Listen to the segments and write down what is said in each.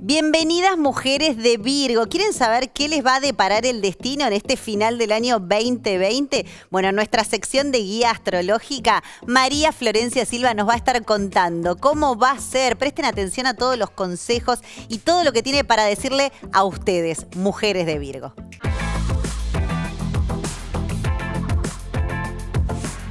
Bienvenidas mujeres de Virgo. ¿Quieren saber qué les va a deparar el destino en este final del año 2020? Bueno, en nuestra sección de guía astrológica, María Florencia Silva nos va a estar contando cómo va a ser. Presten atención a todos los consejos y todo lo que tiene para decirle a ustedes, mujeres de Virgo.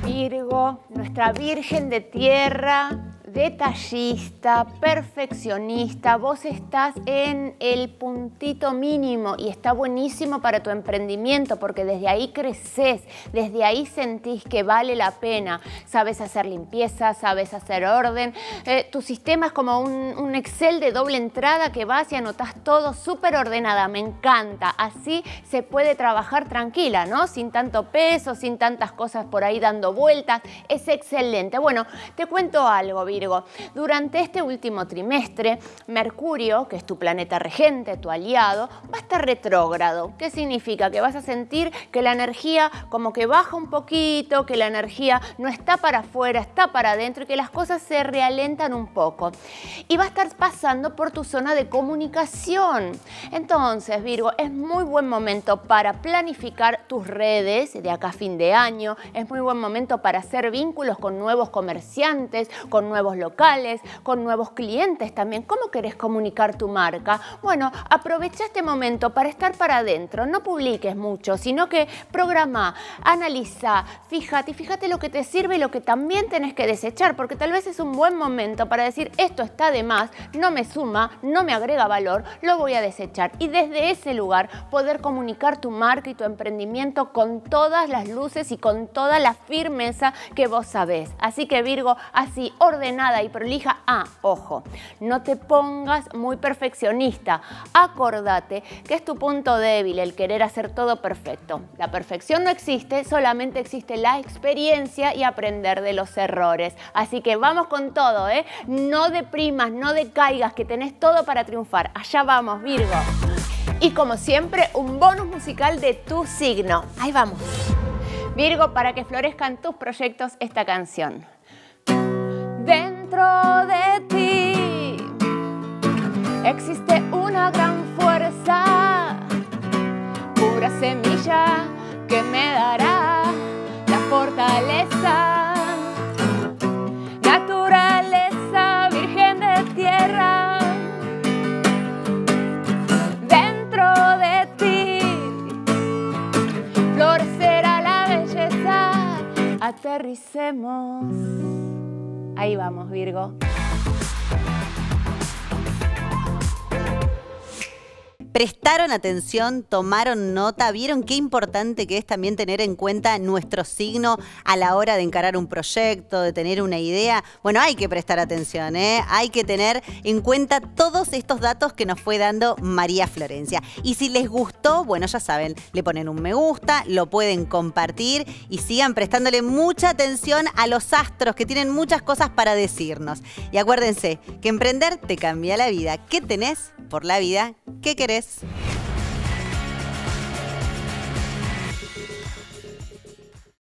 Virgo, nuestra Virgen de Tierra, detallista, perfeccionista, vos estás en el puntito mínimo y está buenísimo para tu emprendimiento porque desde ahí creces, desde ahí sentís que vale la pena, sabes hacer limpieza, sabes hacer orden, eh, tu sistema es como un, un, Excel de doble entrada que vas y anotas todo súper ordenada, me encanta, así se puede trabajar tranquila, ¿no? Sin tanto peso, sin tantas cosas por ahí dando vueltas, es excelente. Bueno, te cuento algo, Virgo. Durante este último trimestre, Mercurio, que es tu planeta regente, tu aliado, va a estar retrógrado. ¿Qué significa? Que vas a sentir que la energía como que baja un poquito, que la energía no está para afuera, está para adentro y que las cosas se realentan un poco. Y va a estar pasando por tu zona de comunicación. Entonces, Virgo, es muy buen momento para planificar tus redes de acá a fin de año. Es muy buen momento para hacer vínculos con nuevos comerciantes, con nuevos locales, con nuevos clientes también. ¿Cómo querés comunicar tu marca? Bueno, aprovecha este momento para estar para adentro. No publiques mucho, sino que programa, analiza, fíjate, fíjate lo que te sirve y lo que también tenés que desechar, porque tal vez es un buen momento para decir esto está de más, no me suma, no me agrega valor, lo voy a desechar. Y desde ese lugar poder comunicar tu marca y tu emprendimiento con todas las luces y con toda la firmeza que vos sabés. Así que Virgo, así ordenado y prolija. Ah, ojo, no te pongas muy perfeccionista. Acordate que es tu punto débil el querer hacer todo perfecto. La perfección no existe, solamente existe la experiencia y aprender de los errores. Así que vamos con todo, ¿eh? No deprimas, no decaigas, que tenés todo para triunfar. Allá vamos, Virgo. Y como siempre, un bonus musical de tu signo. Ahí vamos. Virgo, para que florezcan tus proyectos, esta canción dentro de ti existe una gran fuerza, pura semilla que me dará la fortaleza. Naturaleza, virgen de tierra, dentro de ti florecerá la belleza. Aterricemos. Ahí vamos, Virgo. Prestaron atención, tomaron nota, vieron qué importante que es también tener en cuenta nuestro signo a la hora de encarar un proyecto, de tener una idea. Bueno, hay que prestar atención, ¿eh? hay que tener en cuenta todos estos datos que nos fue dando María Florencia. Y si les gustó, bueno, ya saben, le ponen un me gusta, lo pueden compartir y sigan prestándole mucha atención a los astros que tienen muchas cosas para decirnos. Y acuérdense que emprender te cambia la vida. ¿Qué tenés por la vida? ¿Qué querés? this.